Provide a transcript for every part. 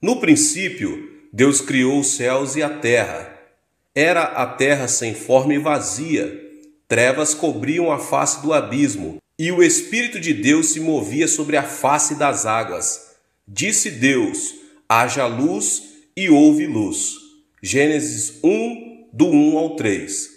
No princípio, Deus criou os céus e a terra. Era a terra sem forma e vazia. Trevas cobriam a face do abismo, e o Espírito de Deus se movia sobre a face das águas. Disse Deus: haja luz, e houve luz. Gênesis 1, do 1 ao 3.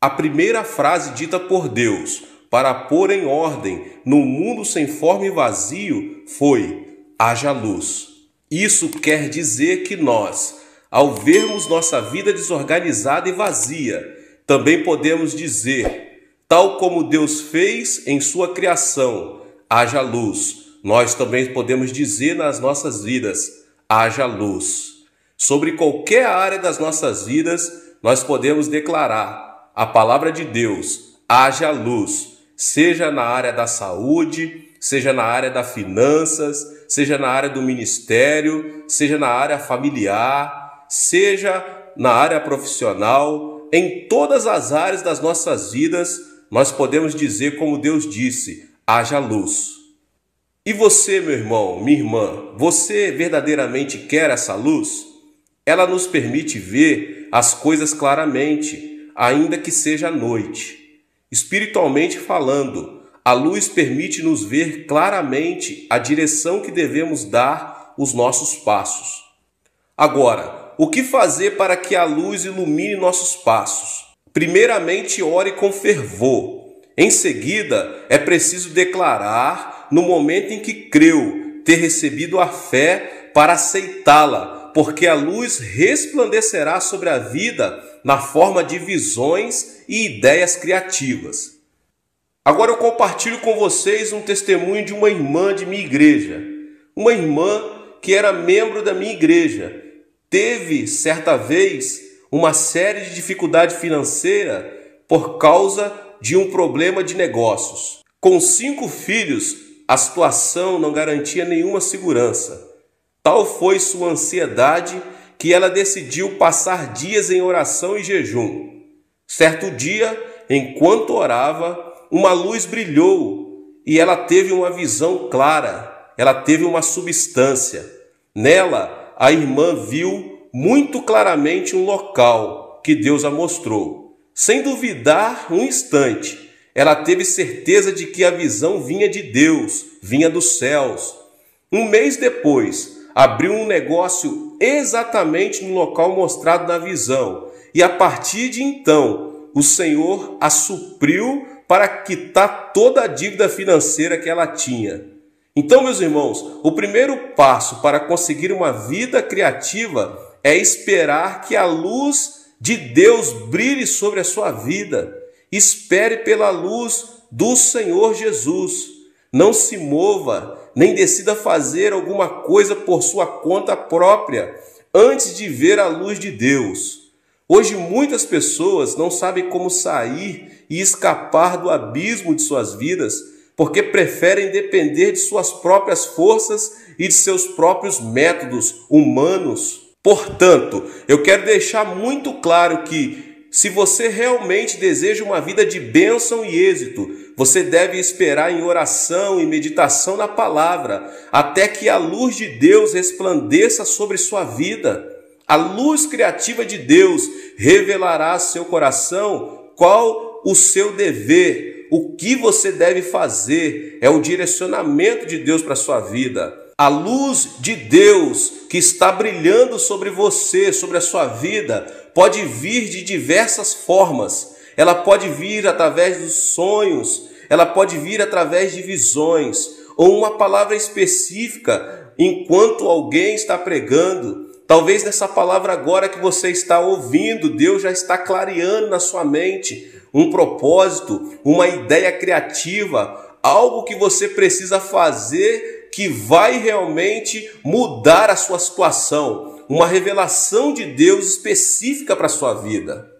A primeira frase dita por Deus para pôr em ordem no mundo sem forma e vazio foi: haja luz. Isso quer dizer que nós, ao vermos nossa vida desorganizada e vazia, também podemos dizer, tal como Deus fez em sua criação, haja luz. Nós também podemos dizer nas nossas vidas, haja luz. Sobre qualquer área das nossas vidas, nós podemos declarar a palavra de Deus, haja luz seja na área da saúde, seja na área das finanças, seja na área do ministério, seja na área familiar, seja na área profissional, em todas as áreas das nossas vidas, nós podemos dizer como Deus disse: haja luz. E você, meu irmão, minha irmã, você verdadeiramente quer essa luz? Ela nos permite ver as coisas claramente, ainda que seja noite. Espiritualmente falando, a luz permite-nos ver claramente a direção que devemos dar os nossos passos. Agora, o que fazer para que a luz ilumine nossos passos? Primeiramente, ore com fervor. Em seguida, é preciso declarar, no momento em que creu, ter recebido a fé para aceitá-la, porque a luz resplandecerá sobre a vida na forma de visões e ideias criativas. Agora eu compartilho com vocês um testemunho de uma irmã de minha igreja. Uma irmã que era membro da minha igreja. Teve, certa vez, uma série de dificuldade financeira por causa de um problema de negócios. Com cinco filhos, a situação não garantia nenhuma segurança. Tal foi sua ansiedade que ela decidiu passar dias em oração e jejum. Certo dia, enquanto orava, uma luz brilhou e ela teve uma visão clara, ela teve uma substância. Nela, a irmã viu muito claramente um local que Deus a mostrou. Sem duvidar um instante, ela teve certeza de que a visão vinha de Deus, vinha dos céus. Um mês depois, abriu um negócio exatamente no local mostrado na visão, e a partir de então, o Senhor a supriu para quitar toda a dívida financeira que ela tinha. Então, meus irmãos, o primeiro passo para conseguir uma vida criativa é esperar que a luz de Deus brilhe sobre a sua vida. Espere pela luz do Senhor Jesus. Não se mova nem decida fazer alguma coisa por sua conta própria antes de ver a luz de Deus. Hoje muitas pessoas não sabem como sair e escapar do abismo de suas vidas porque preferem depender de suas próprias forças e de seus próprios métodos humanos. Portanto, eu quero deixar muito claro que se você realmente deseja uma vida de bênção e êxito, você deve esperar em oração e meditação na palavra, até que a luz de Deus resplandeça sobre sua vida. A luz criativa de Deus revelará a seu coração qual o seu dever, o que você deve fazer, é o direcionamento de Deus para a sua vida. A luz de Deus que está brilhando sobre você, sobre a sua vida, pode vir de diversas formas. Ela pode vir através dos sonhos, ela pode vir através de visões, ou uma palavra específica enquanto alguém está pregando. Talvez nessa palavra agora que você está ouvindo, Deus já está clareando na sua mente um propósito, uma ideia criativa, algo que você precisa fazer que vai realmente mudar a sua situação uma revelação de Deus específica para a sua vida.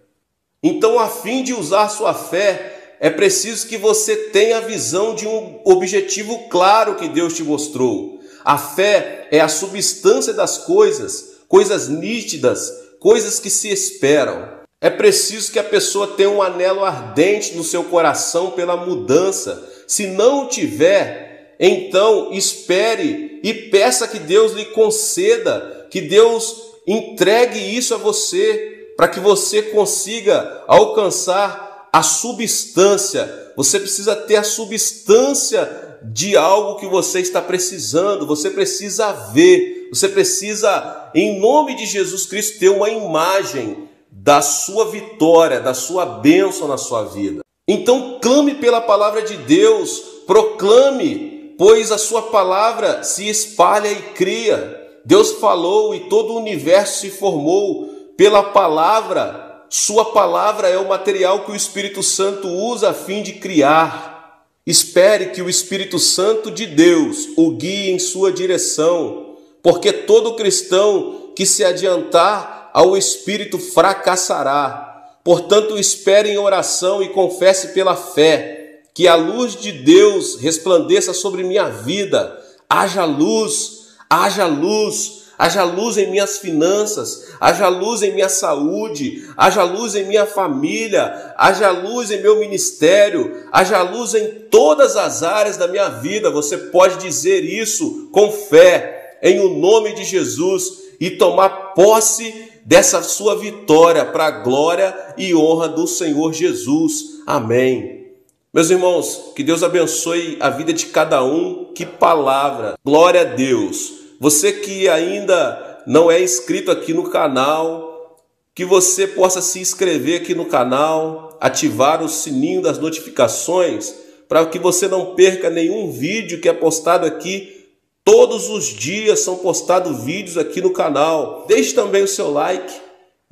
Então, a fim de usar sua fé, é preciso que você tenha a visão de um objetivo claro que Deus te mostrou. A fé é a substância das coisas, coisas nítidas, coisas que se esperam. É preciso que a pessoa tenha um anelo ardente no seu coração pela mudança. Se não tiver, então espere e peça que Deus lhe conceda, que Deus entregue isso a você, para que você consiga alcançar a substância. Você precisa ter a substância de algo que você está precisando, você precisa ver, você precisa, em nome de Jesus Cristo, ter uma imagem da sua vitória, da sua bênção na sua vida. Então clame pela palavra de Deus, proclame, pois a sua palavra se espalha e cria. Deus falou e todo o universo se formou pela palavra. Sua palavra é o material que o Espírito Santo usa a fim de criar. Espere que o Espírito Santo de Deus o guie em sua direção, porque todo cristão que se adiantar ao Espírito fracassará. Portanto, espere em oração e confesse pela fé que a luz de Deus resplandeça sobre minha vida. Haja luz, haja luz, haja luz em minhas finanças, haja luz em minha saúde, haja luz em minha família, haja luz em meu ministério, haja luz em todas as áreas da minha vida. Você pode dizer isso com fé, em o nome de Jesus e tomar posse dessa sua vitória para a glória e honra do Senhor Jesus. Amém. Meus irmãos, que Deus abençoe a vida de cada um. Que palavra. Glória a Deus. Você que ainda não é inscrito aqui no canal, que você possa se inscrever aqui no canal, ativar o sininho das notificações, para que você não perca nenhum vídeo que é postado aqui Todos os dias são postados vídeos aqui no canal. Deixe também o seu like.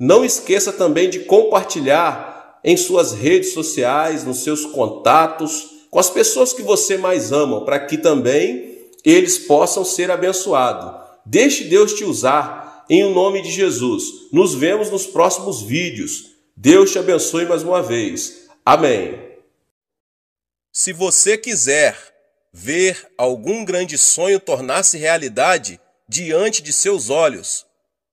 Não esqueça também de compartilhar em suas redes sociais, nos seus contatos, com as pessoas que você mais ama, para que também eles possam ser abençoados. Deixe Deus te usar em nome de Jesus. Nos vemos nos próximos vídeos. Deus te abençoe mais uma vez. Amém. Se você quiser ver algum grande sonho tornar-se realidade diante de seus olhos,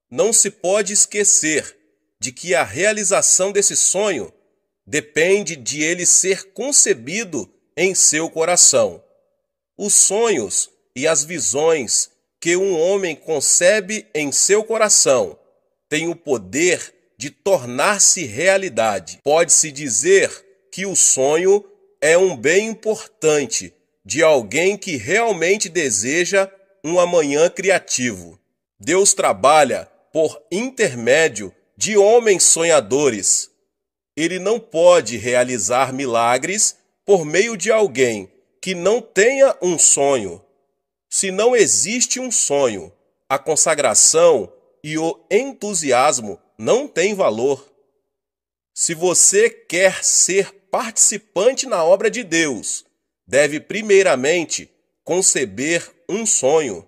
não se pode esquecer de que a realização desse sonho depende de ele ser concebido em seu coração. Os sonhos e as visões que um homem concebe em seu coração têm o poder de tornar-se realidade. Pode-se dizer que o sonho é um bem importante de alguém que realmente deseja um amanhã criativo. Deus trabalha por intermédio de homens sonhadores. Ele não pode realizar milagres por meio de alguém que não tenha um sonho. Se não existe um sonho, a consagração e o entusiasmo não têm valor. Se você quer ser participante na obra de Deus, deve primeiramente conceber um sonho.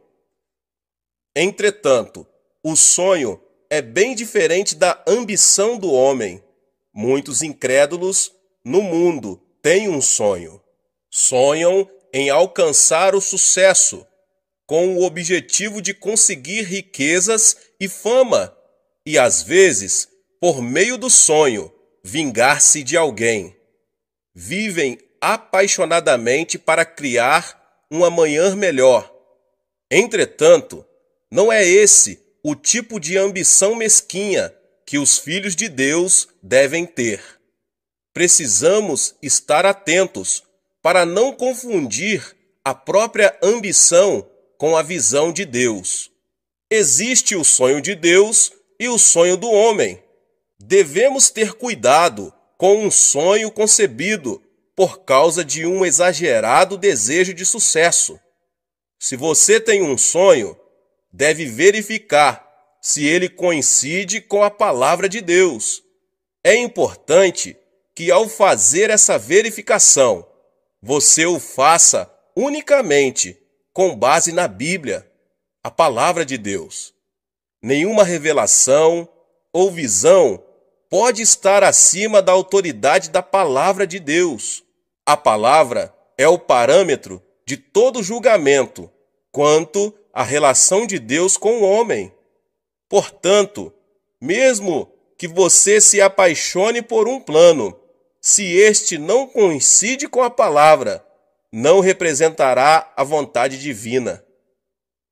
Entretanto, o sonho é bem diferente da ambição do homem. Muitos incrédulos no mundo têm um sonho. Sonham em alcançar o sucesso, com o objetivo de conseguir riquezas e fama, e às vezes, por meio do sonho, vingar-se de alguém. Vivem apaixonadamente para criar um amanhã melhor. Entretanto, não é esse o tipo de ambição mesquinha que os filhos de Deus devem ter. Precisamos estar atentos para não confundir a própria ambição com a visão de Deus. Existe o sonho de Deus e o sonho do homem. Devemos ter cuidado com um sonho concebido por causa de um exagerado desejo de sucesso. Se você tem um sonho, deve verificar se ele coincide com a palavra de Deus. É importante que, ao fazer essa verificação, você o faça unicamente com base na Bíblia, a palavra de Deus. Nenhuma revelação ou visão pode estar acima da autoridade da palavra de Deus. A palavra é o parâmetro de todo julgamento quanto à relação de Deus com o homem. Portanto, mesmo que você se apaixone por um plano, se este não coincide com a palavra, não representará a vontade divina.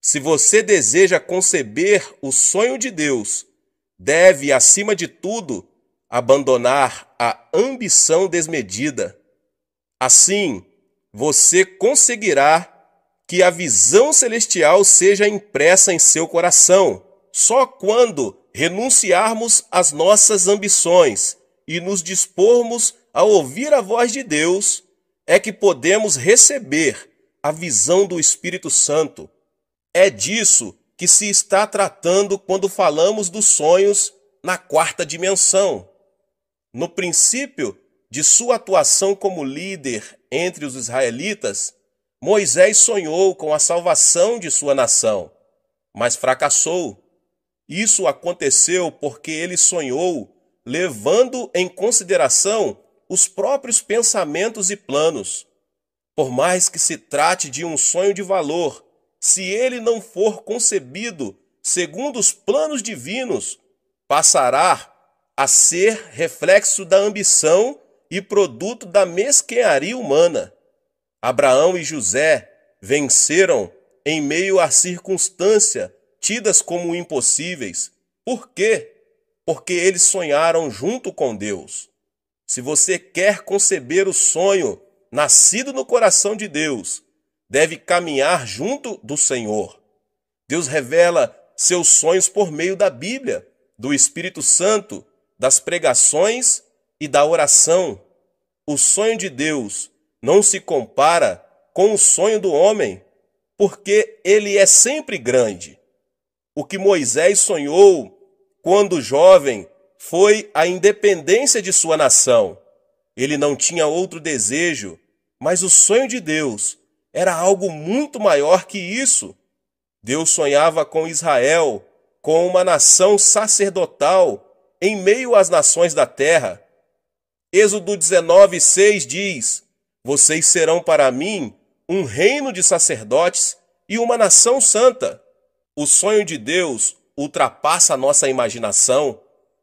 Se você deseja conceber o sonho de Deus, deve, acima de tudo, abandonar a ambição desmedida. Assim, você conseguirá que a visão celestial seja impressa em seu coração. Só quando renunciarmos às nossas ambições e nos dispormos a ouvir a voz de Deus, é que podemos receber a visão do Espírito Santo. É disso que se está tratando quando falamos dos sonhos na quarta dimensão. No princípio de sua atuação como líder entre os israelitas, Moisés sonhou com a salvação de sua nação, mas fracassou. Isso aconteceu porque ele sonhou levando em consideração os próprios pensamentos e planos. Por mais que se trate de um sonho de valor, se ele não for concebido segundo os planos divinos, passará a ser reflexo da ambição e produto da mesquenharia humana. Abraão e José venceram em meio a circunstâncias tidas como impossíveis. Por quê? Porque eles sonharam junto com Deus. Se você quer conceber o sonho nascido no coração de Deus, deve caminhar junto do Senhor. Deus revela seus sonhos por meio da Bíblia, do Espírito Santo, das pregações e da oração. O sonho de Deus não se compara com o sonho do homem, porque ele é sempre grande. O que Moisés sonhou quando jovem foi a independência de sua nação. Ele não tinha outro desejo, mas o sonho de Deus era algo muito maior que isso. Deus sonhava com Israel, com uma nação sacerdotal em meio às nações da terra. Êxodo 19:6 diz: vocês serão para mim um reino de sacerdotes e uma nação santa. O sonho de Deus ultrapassa a nossa imaginação.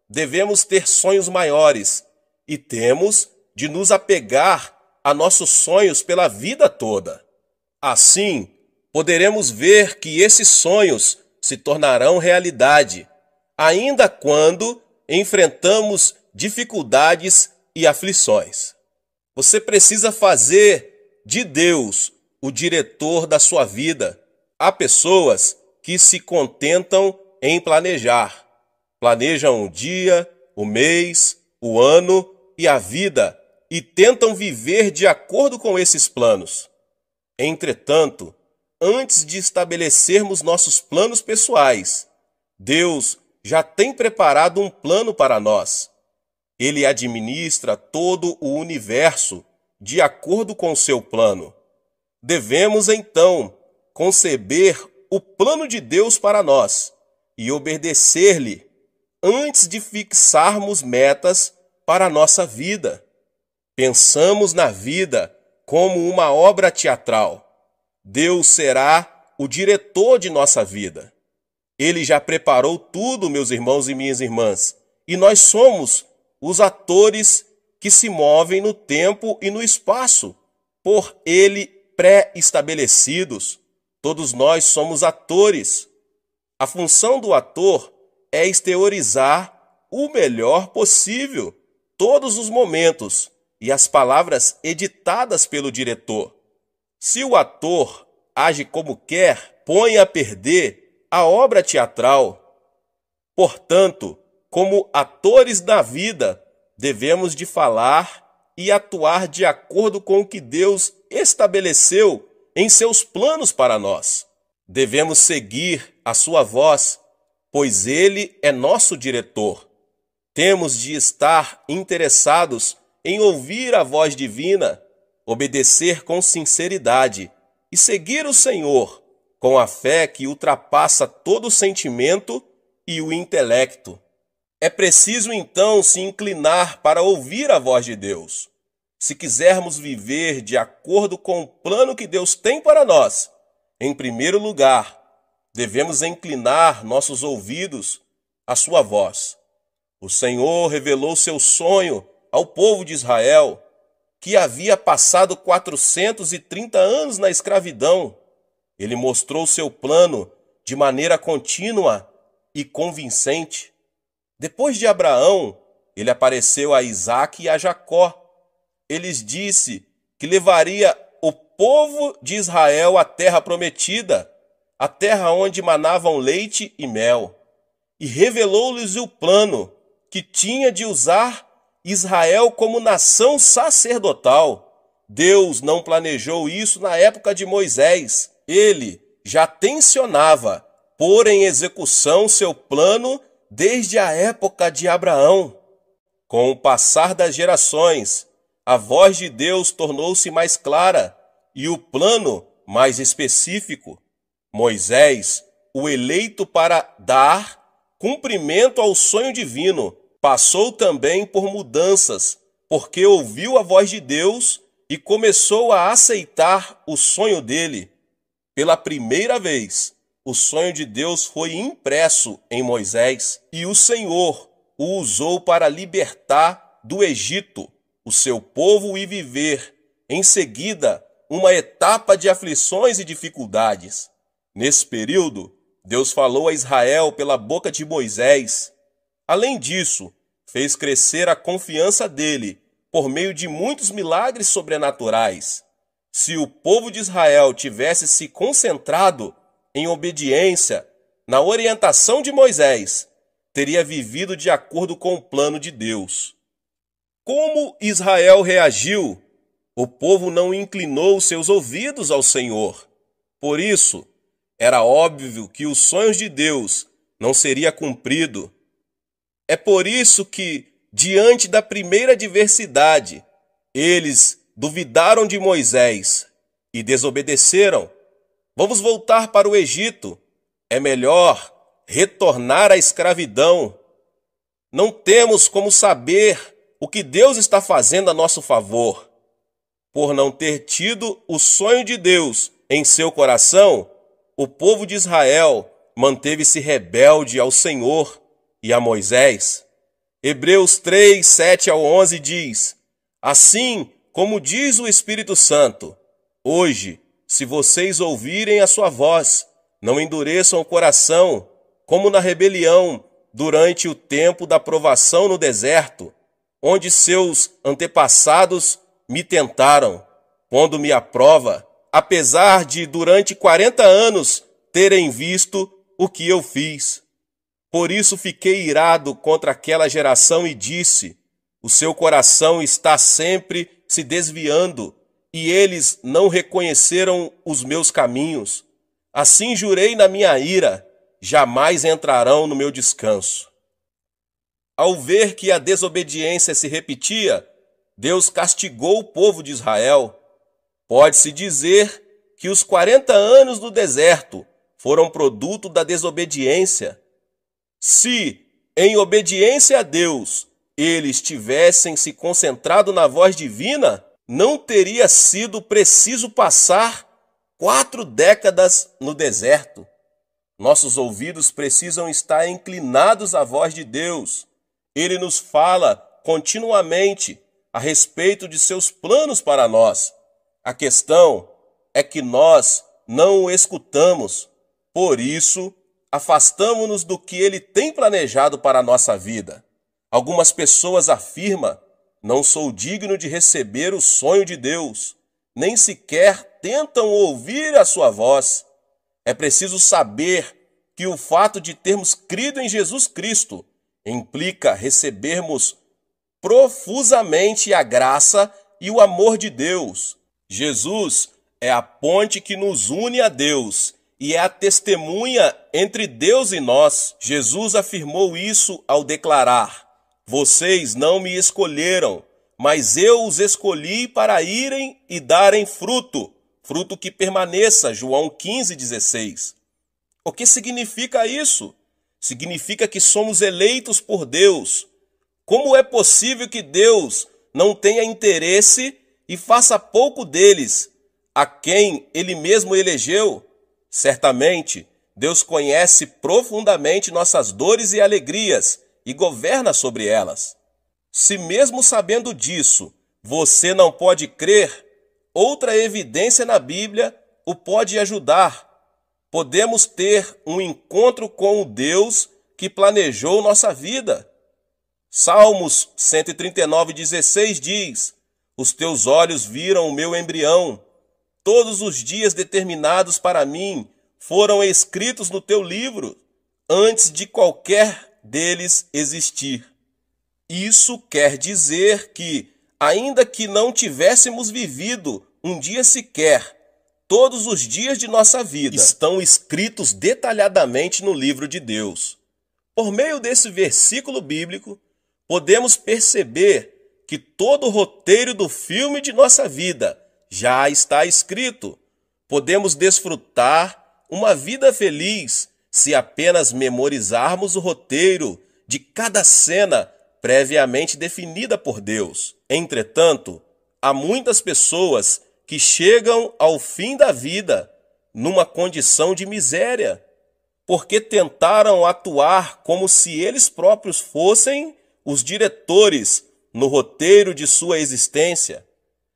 Devemos ter sonhos maiores e temos de nos apegar a nossos sonhos pela vida toda. Assim, poderemos ver que esses sonhos se tornarão realidade, ainda quando enfrentamos dificuldades e aflições. Você precisa fazer de Deus o diretor da sua vida. Há pessoas que se contentam em planejar. Planejam o dia, o mês, o ano e a vida e tentam viver de acordo com esses planos. Entretanto, antes de estabelecermos nossos planos pessoais, Deus já tem preparado um plano para nós. Ele administra todo o universo de acordo com seu plano. Devemos então conceber o plano de Deus para nós e obedecer-lhe antes de fixarmos metas para a nossa vida. Pensamos na vida como uma obra teatral. Deus será o diretor de nossa vida. Ele já preparou tudo, meus irmãos e minhas irmãs, e nós somos os atores que se movem no tempo e no espaço, por ele pré-estabelecidos. Todos nós somos atores. A função do ator é exteriorizar o melhor possível todos os momentos e as palavras editadas pelo diretor. Se o ator age como quer, põe a perder a obra teatral. Portanto, como atores da vida, devemos de falar e atuar de acordo com o que Deus estabeleceu em seus planos para nós. Devemos seguir a sua voz, pois ele é nosso diretor. Temos de estar interessados em ouvir a voz divina, obedecer com sinceridade e seguir o Senhor com a fé que ultrapassa todo sentimento e o intelecto. É preciso então se inclinar para ouvir a voz de Deus. Se quisermos viver de acordo com o plano que Deus tem para nós, em primeiro lugar, devemos inclinar nossos ouvidos à sua voz. O Senhor revelou seu sonho ao povo de Israel, que havia passado 430 anos na escravidão. ele mostrou seu plano de maneira contínua e convincente. Depois de Abraão, ele apareceu a Isaac e a Jacó. Eles disse que levaria o povo de Israel à terra prometida, a terra onde manavam leite e mel, e revelou-lhes o plano que tinha de usar Israel como nação sacerdotal. Deus não planejou isso na época de Moisés. Ele já tensionava pôr em execução seu plano desde a época de Abraão. Com o passar das gerações, a voz de Deus tornou-se mais clara e o plano mais específico. Moisés, o eleito para dar cumprimento ao sonho divino, passou também por mudanças, porque ouviu a voz de Deus e começou a aceitar o sonho dele. Pela primeira vez, o sonho de Deus foi impresso em Moisés e o Senhor o usou para libertar do Egito o seu povo e viver, em seguida, uma etapa de aflições e dificuldades. Nesse período, Deus falou a Israel pela boca de Moisés. Além disso, fez crescer a confiança dele por meio de muitos milagres sobrenaturais. Se o povo de Israel tivesse se concentrado em obediência na orientação de Moisés, teria vivido de acordo com o plano de Deus. Como Israel reagiu? O povo não inclinou seus ouvidos ao Senhor. Por isso, era óbvio que os sonhos de Deus não seria cumprido. É por isso que diante da primeira adversidade, eles duvidaram de Moisés e desobedeceram. Vamos voltar para o Egito. É melhor retornar à escravidão. Não temos como saber o que Deus está fazendo a nosso favor. Por não ter tido o sonho de Deus em seu coração, o povo de Israel manteve-se rebelde ao Senhor e a Moisés. Hebreus 3, 7 ao 11 diz: Assim como diz o Espírito Santo, hoje, se vocês ouvirem a sua voz, não endureçam o coração, como na rebelião durante o tempo da provação no deserto, onde seus antepassados me tentaram, pondo-me à prova, apesar de durante quarenta anos terem visto o que eu fiz. Por isso fiquei irado contra aquela geração e disse: O seu coração está sempre se desviando, e eles não reconheceram os meus caminhos. Assim jurei na minha ira: jamais entrarão no meu descanso. Ao ver que a desobediência se repetia, Deus castigou o povo de Israel. Pode-se dizer que os 40 anos do deserto foram produto da desobediência. Se, em obediência a Deus, eles tivessem se concentrado na voz divina, não teria sido preciso passar quatro décadas no deserto. Nossos ouvidos precisam estar inclinados à voz de Deus. Ele nos fala continuamente a respeito de seus planos para nós. A questão é que nós não o escutamos. Por isso, afastamos-nos do que ele tem planejado para a nossa vida. Algumas pessoas afirmam: não sou digno de receber o sonho de Deus, nem sequer tentam ouvir a sua voz. É preciso saber que o fato de termos crido em Jesus Cristo implica recebermos profusamente a graça e o amor de Deus. Jesus é a ponte que nos une a Deus e é a testemunha entre Deus e nós. Jesus afirmou isso ao declarar: Vocês não me escolheram, mas eu os escolhi para irem e darem fruto, fruto que permaneça. João 15:16. O que significa isso? Significa que somos eleitos por Deus. Como é possível que Deus não tenha interesse e faça pouco deles, a quem ele mesmo elegeu? Certamente, Deus conhece profundamente nossas dores e alegrias e governa sobre elas. Se mesmo sabendo disso, você não pode crer, outra evidência na Bíblia o pode ajudar. podemos ter um encontro com o Deus que planejou nossa vida. Salmos 139, 16 diz: Os teus olhos viram o meu embrião. Todos os dias determinados para mim foram escritos no teu livro, antes de qualquer deles existir. Isso quer dizer que, ainda que não tivéssemos vivido um dia sequer, todos os dias de nossa vida estão escritos detalhadamente no livro de Deus. Por meio desse versículo bíblico, podemos perceber que todo o roteiro do filme de nossa vida já está escrito. Podemos desfrutar uma vida feliz se apenas memorizarmos o roteiro de cada cena previamente definida por Deus. Entretanto, há muitas pessoas que chegam ao fim da vida numa condição de miséria, porque tentaram atuar como se eles próprios fossem os diretores no roteiro de sua existência.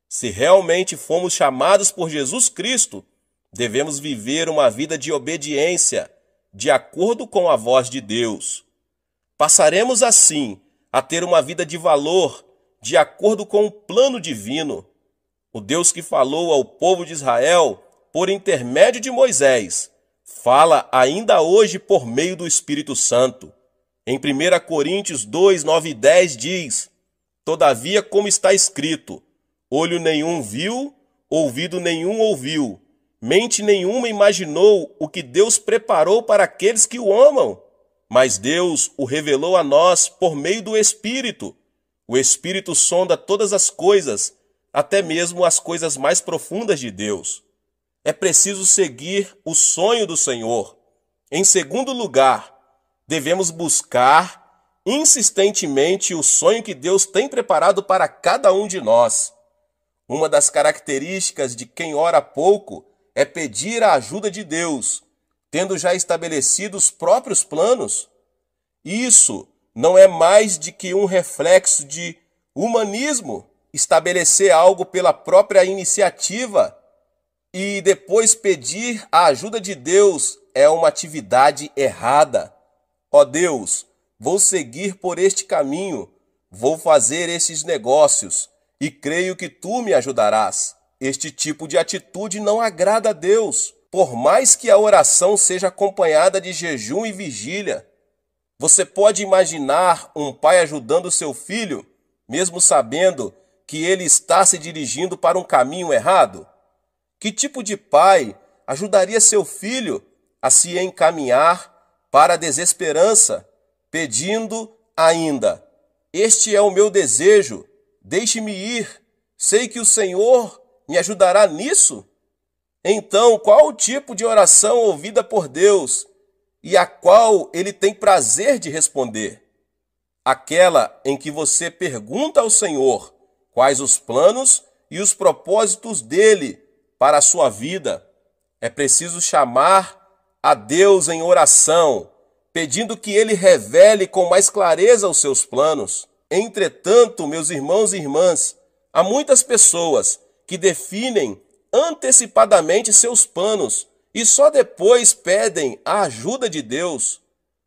Se realmente fomos chamados por Jesus Cristo, devemos viver uma vida de obediência, de acordo com a voz de Deus. Passaremos assim a ter uma vida de valor, de acordo com o plano divino o Deus que falou ao povo de Israel por intermédio de Moisés, fala ainda hoje por meio do Espírito Santo. Em 1 Coríntios 2, 9 e 10 diz: Todavia, como está escrito, olho nenhum viu, ouvido nenhum ouviu, mente nenhuma imaginou o que Deus preparou para aqueles que o amam. Mas Deus o revelou a nós por meio do Espírito. O Espírito sonda todas as coisas, até mesmo as coisas mais profundas de Deus. É preciso seguir o sonho do Senhor. Em segundo lugar, devemos buscar insistentemente o sonho que Deus tem preparado para cada um de nós. Uma das características de quem ora pouco é pedir a ajuda de Deus, tendo já estabelecido os próprios planos. Isso não é mais de que um reflexo de humanismo estabelecer algo pela própria iniciativa e depois pedir a ajuda de Deus é uma atividade errada. Ó oh Deus, vou seguir por este caminho, vou fazer esses negócios e creio que tu me ajudarás. Este tipo de atitude não agrada a Deus, por mais que a oração seja acompanhada de jejum e vigília. Você pode imaginar um pai ajudando seu filho, mesmo sabendo que ele está se dirigindo para um caminho errado? Que tipo de pai ajudaria seu filho a se encaminhar para a desesperança, pedindo ainda: Este é o meu desejo, deixe-me ir, sei que o Senhor me ajudará nisso? Então, qual o tipo de oração ouvida por Deus e a qual ele tem prazer de responder? Aquela em que você pergunta ao Senhor quais os planos e os propósitos dele para a sua vida. É preciso chamar a Deus em oração, pedindo que ele revele com mais clareza os seus planos. Entretanto, meus irmãos e irmãs, há muitas pessoas que definem antecipadamente seus planos e só depois pedem a ajuda de Deus.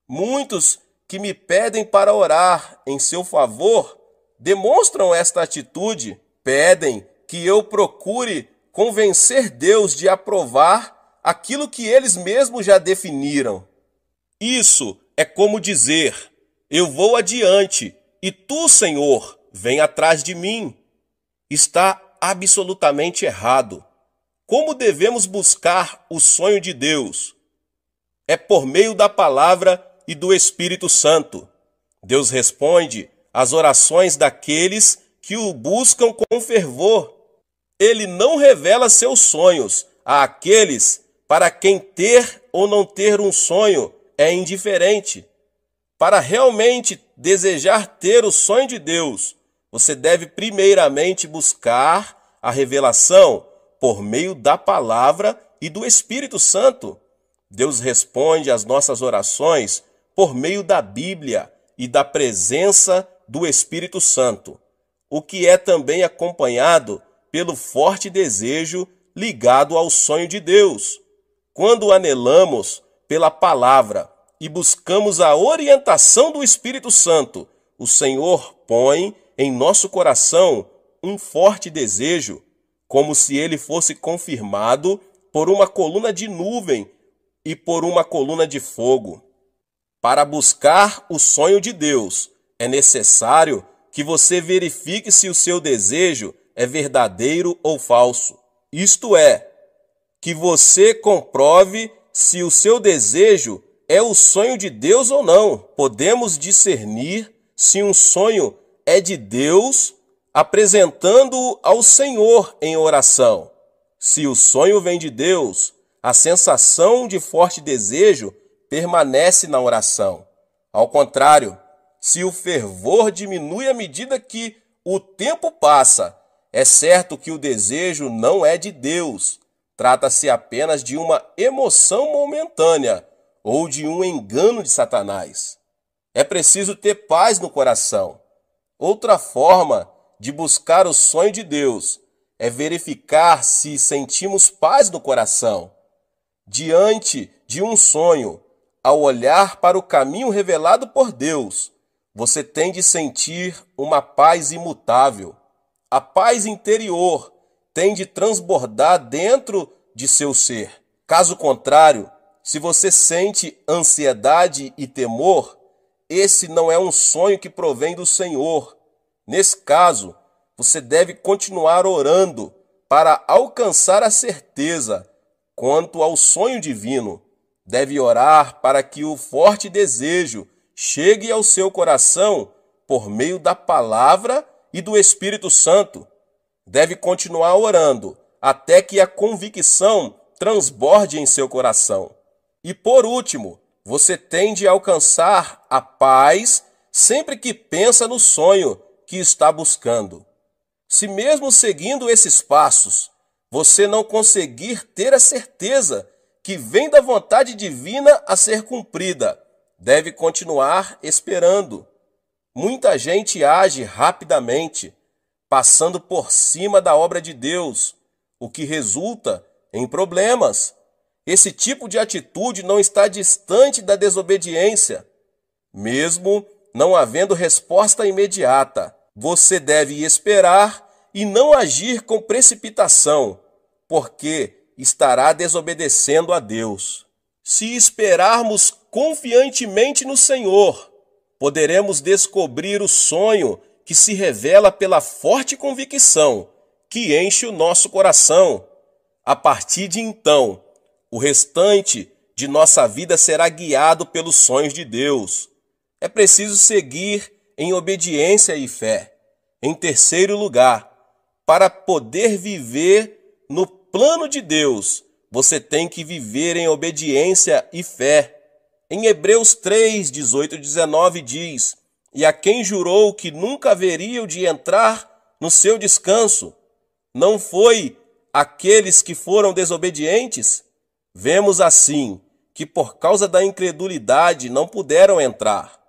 Muitos que me pedem para orar em seu favor demonstram esta atitude, pedem que eu procure convencer Deus de aprovar aquilo que eles mesmos já definiram. Isso é como dizer: Eu vou adiante e tu, Senhor, vem atrás de mim. Está absolutamente errado. Como devemos buscar o sonho de Deus? É por meio da palavra e do Espírito Santo. Deus responde as orações daqueles que o buscam com fervor. Ele não revela seus sonhos àqueles para quem ter ou não ter um sonho é indiferente. Para realmente desejar ter o sonho de Deus, você deve primeiramente buscar a revelação por meio da palavra e do Espírito Santo. Deus responde às nossas orações por meio da Bíblia e da presença do Espírito Santo, o que é também acompanhado pelo forte desejo ligado ao sonho de Deus. quando anelamos pela palavra e buscamos a orientação do Espírito Santo, o Senhor põe em nosso coração um forte desejo, como se ele fosse confirmado por uma coluna de nuvem e por uma coluna de fogo. Para buscar o sonho de Deus, é necessário que você verifique se o seu desejo é verdadeiro ou falso. Isto é, que você comprove se o seu desejo é o sonho de Deus ou não. Podemos discernir se um sonho é de Deus apresentando-o ao Senhor em oração. Se o sonho vem de Deus, a sensação de forte desejo permanece na oração. Ao contrário, se o fervor diminui à medida que o tempo passa, é certo que o desejo não é de Deus. Trata-se apenas de uma emoção momentânea ou de um engano de Satanás. É preciso ter paz no coração. Outra forma de buscar o sonho de Deus é verificar se sentimos paz no coração. Diante de um sonho, ao olhar para o caminho revelado por Deus, você tem de sentir uma paz imutável. A paz interior tem de transbordar dentro de seu ser. Caso contrário, se você sente ansiedade e temor, esse não é um sonho que provém do Senhor. Nesse caso, você deve continuar orando para alcançar a certeza quanto ao sonho divino deve orar para que o forte desejo chegue ao seu coração por meio da palavra e do Espírito Santo. Deve continuar orando até que a convicção transborde em seu coração. E por último, você tem de alcançar a paz sempre que pensa no sonho que está buscando. Se mesmo seguindo esses passos, você não conseguir ter a certeza que vem da vontade divina a ser cumprida, deve continuar esperando. Muita gente age rapidamente, passando por cima da obra de Deus, o que resulta em problemas. Esse tipo de atitude não está distante da desobediência. Mesmo não havendo resposta imediata, você deve esperar e não agir com precipitação, porque estará desobedecendo a Deus. Se esperarmos confiantemente no Senhor, poderemos descobrir o sonho que se revela pela forte convicção que enche o nosso coração. A partir de então, o restante de nossa vida será guiado pelos sonhos de Deus. É preciso seguir em obediência e fé. Em terceiro lugar, para poder viver no plano de Deus, você tem que viver em obediência e fé. Em Hebreus 3, 18 e 19 diz: E a quem jurou que nunca haveriam de entrar no seu descanso, não foi aqueles que foram desobedientes? Vemos assim que por causa da incredulidade não puderam entrar.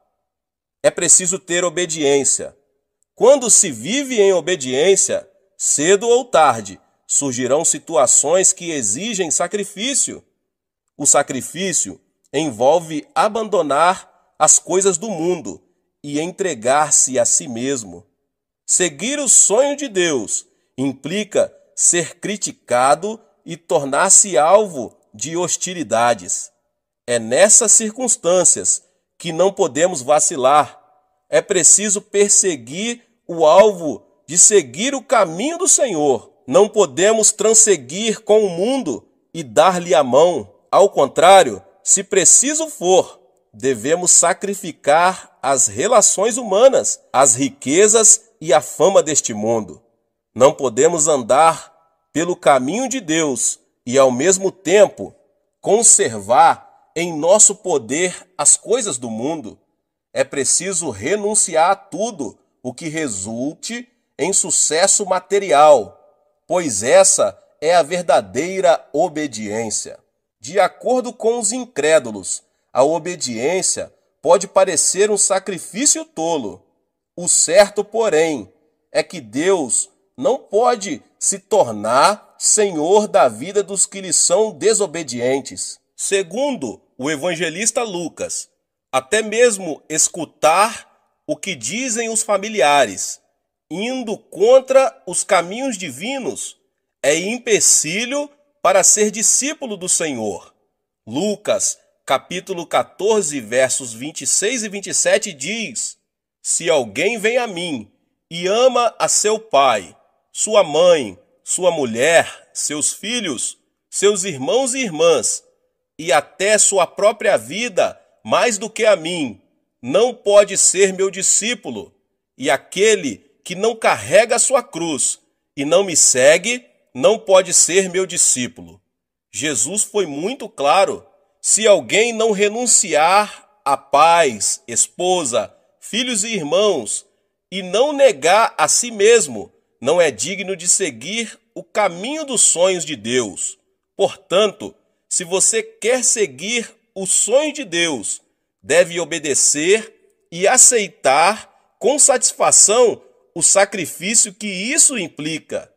É preciso ter obediência. Quando se vive em obediência, cedo ou tarde, surgirão situações que exigem sacrifício. O sacrifício envolve abandonar as coisas do mundo e entregar-se a si mesmo. Seguir o sonho de Deus implica ser criticado e tornar-se alvo de hostilidades. É nessas circunstâncias que não podemos vacilar. É preciso perseguir o alvo de seguir o caminho do Senhor não podemos transeguir com o mundo e dar-lhe a mão. Ao contrário, se preciso for, devemos sacrificar as relações humanas, as riquezas e a fama deste mundo. Não podemos andar pelo caminho de Deus e, ao mesmo tempo, conservar em nosso poder as coisas do mundo. É preciso renunciar a tudo o que resulte em sucesso material pois essa é a verdadeira obediência. De acordo com os incrédulos, a obediência pode parecer um sacrifício tolo. O certo, porém, é que Deus não pode se tornar senhor da vida dos que lhe são desobedientes. Segundo o evangelista Lucas, até mesmo escutar o que dizem os familiares, indo contra os caminhos divinos, é empecilho para ser discípulo do Senhor. Lucas, capítulo 14, versos 26 e 27 diz: Se alguém vem a mim e ama a seu pai, sua mãe, sua mulher, seus filhos, seus irmãos e irmãs, e até sua própria vida mais do que a mim, não pode ser meu discípulo. E aquele que não carrega a sua cruz e não me segue, não pode ser meu discípulo. Jesus foi muito claro: se alguém não renunciar a pais, esposa, filhos e irmãos, e não negar a si mesmo, não é digno de seguir o caminho dos sonhos de Deus. Portanto, se você quer seguir o sonho de Deus, deve obedecer e aceitar com satisfação o sacrifício que isso implica.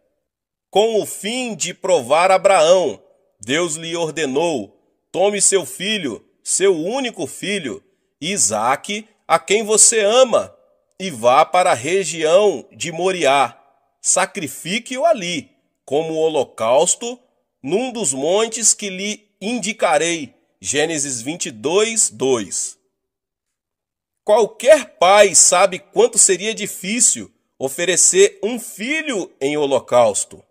Com o fim de provar Abraão, Deus lhe ordenou: tome seu filho, seu único filho, Isaque, a quem você ama, e vá para a região de Moriá. Sacrifique-o ali, como holocausto, num dos montes que lhe indicarei. Gênesis 22, 2. Qualquer pai sabe quanto seria difícil oferecer um filho em holocausto.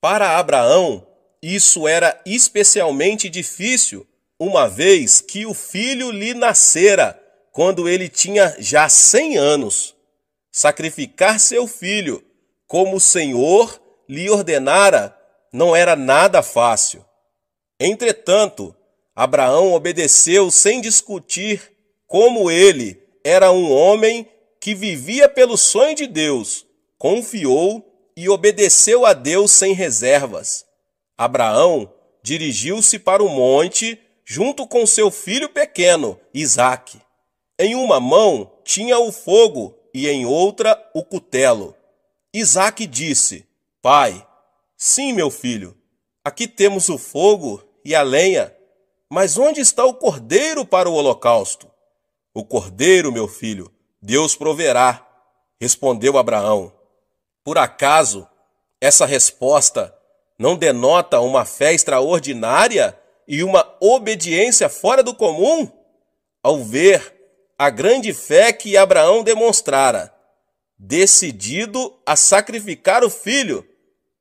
Para Abraão, isso era especialmente difícil, uma vez que o filho lhe nascera quando ele tinha já cem anos. Sacrificar seu filho, como o Senhor lhe ordenara, não era nada fácil. Entretanto, Abraão obedeceu sem discutir, como ele era um homem que vivia pelo sonho de Deus, confiou e obedeceu a Deus sem reservas. Abraão dirigiu-se para o monte junto com seu filho pequeno, Isaque. Em uma mão tinha o fogo e em outra o cutelo. Isaque disse: Pai, sim, meu filho, aqui temos o fogo e a lenha, mas onde está o cordeiro para o holocausto? O cordeiro, meu filho, Deus proverá, respondeu Abraão. Por acaso, essa resposta não denota uma fé extraordinária e uma obediência fora do comum? Ao ver a grande fé que Abraão demonstrara, decidido a sacrificar o filho,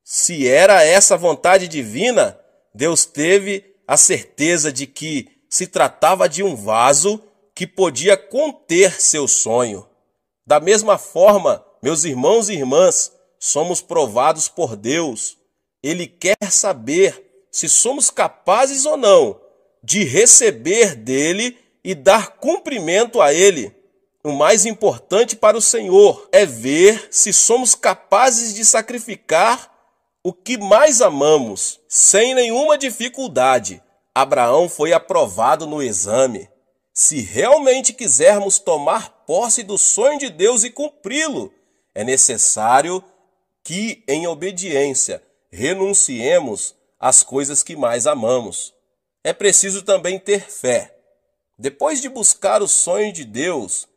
se era essa vontade divina, Deus teve a certeza de que se tratava de um vaso que podia conter seu sonho. Da mesma forma, meus irmãos e irmãs, somos provados por Deus. Ele quer saber se somos capazes ou não de receber dele e dar cumprimento a ele. O mais importante para o Senhor é ver se somos capazes de sacrificar o que mais amamos, sem nenhuma dificuldade. Abraão foi aprovado no exame. Se realmente quisermos tomar posse do sonho de Deus e cumpri-lo, é necessário que, em obediência, renunciemos às coisas que mais amamos. É preciso também ter fé. Depois de buscar o sonho de Deus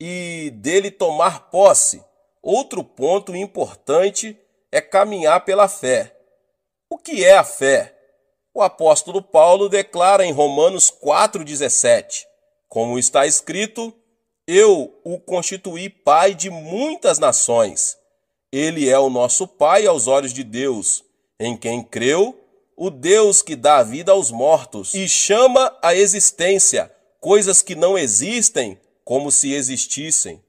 e dele tomar posse, outro ponto importante é caminhar pela fé. O que é a fé? O apóstolo Paulo declara em Romanos 4,17: Como está escrito, eu o constituí pai de muitas nações. Ele é o nosso pai aos olhos de Deus, em quem creu, o Deus que dá vida aos mortos e chama à existência coisas que não existem como se existissem.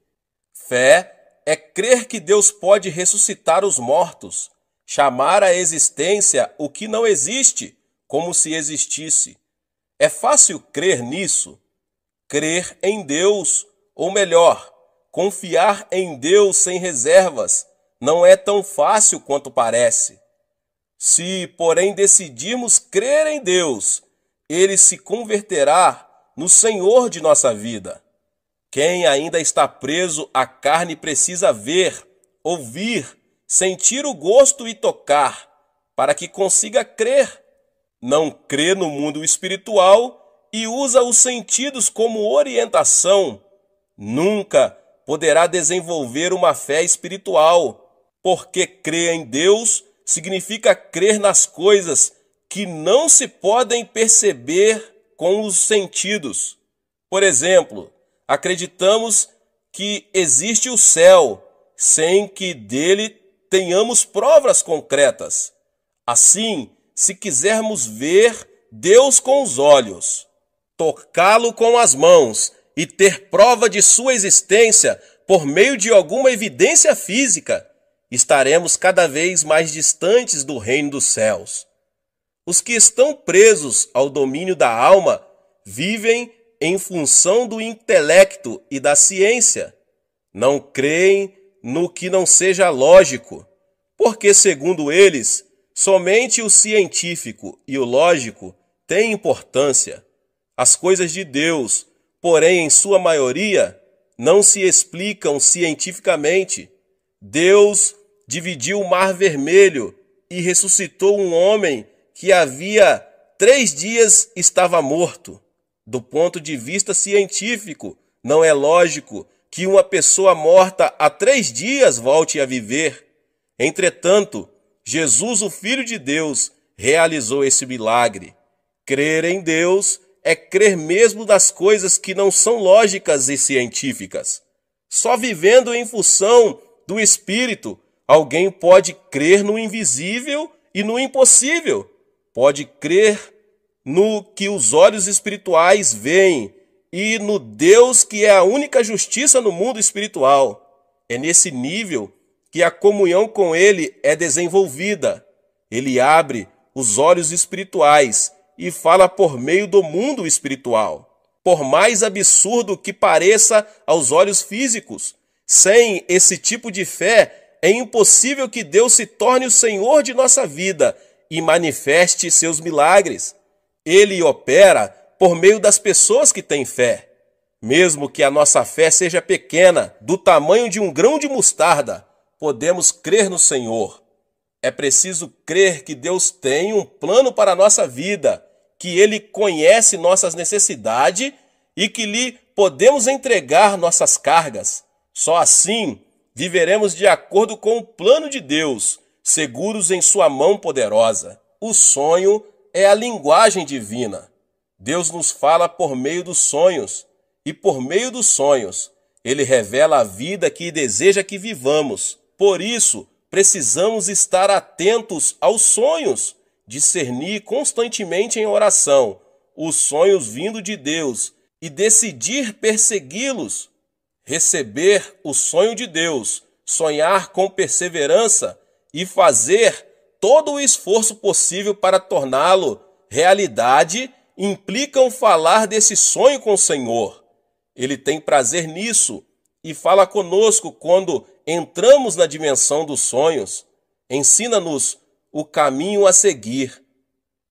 Fé é crer que Deus pode ressuscitar os mortos, chamar à existência o que não existe, como se existisse. É fácil crer nisso. Crer em Deus, ou melhor, confiar em Deus sem reservas, não é tão fácil quanto parece. Se, porém, decidirmos crer em Deus, ele se converterá no Senhor de nossa vida. Quem ainda está preso à carne precisa ver, ouvir, sentir o gosto e tocar. para que consiga crer. Não crê no mundo espiritual e usa os sentidos como orientação. Nunca poderá desenvolver uma fé espiritual, porque crer em Deus significa crer nas coisas que não se podem perceber com os sentidos. Por exemplo, acreditamos que existe o céu sem que dele tenhamos provas concretas. Assim, se quisermos ver Deus com os olhos, tocá-lo com as mãos e ter prova de sua existência por meio de alguma evidência física, estaremos cada vez mais distantes do reino dos céus. Os que estão presos ao domínio da alma vivem em função do intelecto e da ciência. Não creem no que não seja lógico, porque, segundo eles, somente o científico e o lógico têm importância. As coisas de Deus, porém, em sua maioria, não se explicam cientificamente. Deus dividiu o Mar Vermelho e ressuscitou um homem que havia três dias estava morto. Do ponto de vista científico, não é lógico que uma pessoa morta há três dias volte a viver. Entretanto, Jesus, o Filho de Deus, realizou esse milagre. Crer em Deus é crer mesmo das coisas que não são lógicas e científicas. Só vivendo em função do Espírito, alguém pode crer no invisível e no impossível. Pode crer no que os olhos espirituais veem e no Deus que é a única justiça no mundo espiritual. É nesse nível que a comunhão com Ele é desenvolvida. Ele abre os olhos espirituais e fala por meio do mundo espiritual. Por mais absurdo que pareça aos olhos físicos, sem esse tipo de fé, é impossível que Deus se torne o Senhor de nossa vida e manifeste seus milagres. Ele opera por meio das pessoas que têm fé. Mesmo que a nossa fé seja pequena, do tamanho de um grão de mostarda, podemos crer no Senhor. É preciso crer que Deus tem um plano para a nossa vida, que Ele conhece nossas necessidades e que lhe podemos entregar nossas cargas. Só assim viveremos de acordo com o plano de Deus, seguros em Sua mão poderosa. O sonho é a linguagem divina. Deus nos fala por meio dos sonhos, e por meio dos sonhos, Ele revela a vida que deseja que vivamos. Por isso, precisamos estar atentos aos sonhos, discernir constantemente em oração os sonhos vindo de Deus e decidir persegui-los. Receber o sonho de Deus, sonhar com perseverança e fazer todo o esforço possível para torná-lo realidade implicam falar desse sonho com o Senhor. Ele tem prazer nisso e fala conosco quando entramos na dimensão dos sonhos, ensina-nos o caminho a seguir.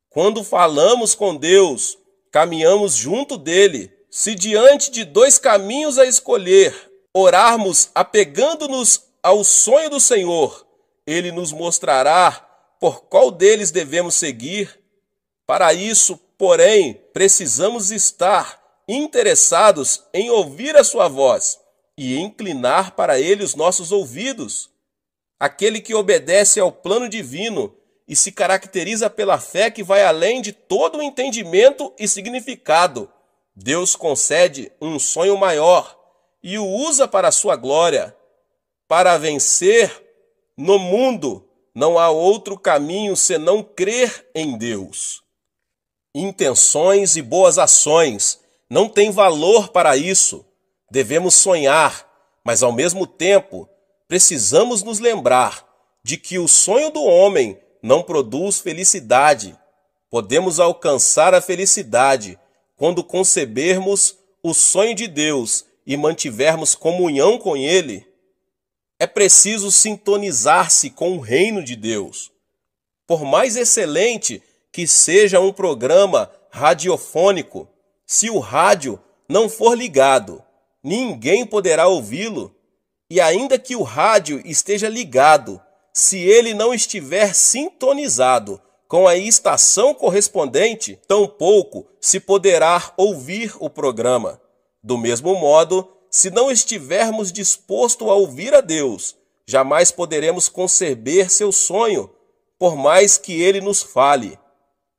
Quando falamos com Deus, caminhamos junto dele. Se diante de dois caminhos a escolher, orarmos apegando-nos ao sonho do Senhor, ele nos mostrará por qual deles devemos seguir. Para isso, porém, precisamos estar interessados em ouvir a sua voz e inclinar para ele os nossos ouvidos. Aquele que obedece ao plano divino e se caracteriza pela fé que vai além de todo o entendimento e significado. Deus concede um sonho maior e o usa para a sua glória. Para vencer no mundo, não há outro caminho senão crer em Deus. Intenções e boas ações não têm valor para isso. Devemos sonhar, mas ao mesmo tempo precisamos nos lembrar de que o sonho do homem não produz felicidade. Podemos alcançar a felicidade quando concebermos o sonho de Deus e mantivermos comunhão com Ele. É preciso sintonizar-se com o reino de Deus. Por mais excelente que seja um programa radiofônico, se o rádio não for ligado ninguém poderá ouvi-lo. E ainda que o rádio esteja ligado, se ele não estiver sintonizado com a estação correspondente, tampouco se poderá ouvir o programa. Do mesmo modo, se não estivermos dispostos a ouvir a Deus, jamais poderemos conceber seu sonho, por mais que ele nos fale.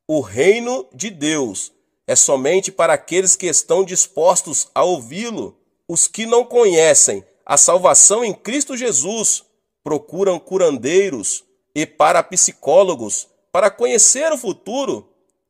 O reino de Deus é somente para aqueles que estão dispostos a ouvi-lo. Os que não conhecem a salvação em Cristo Jesus procuram curandeiros e parapsicólogos para conhecer o futuro.